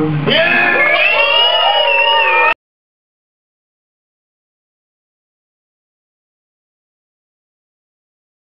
Yeah!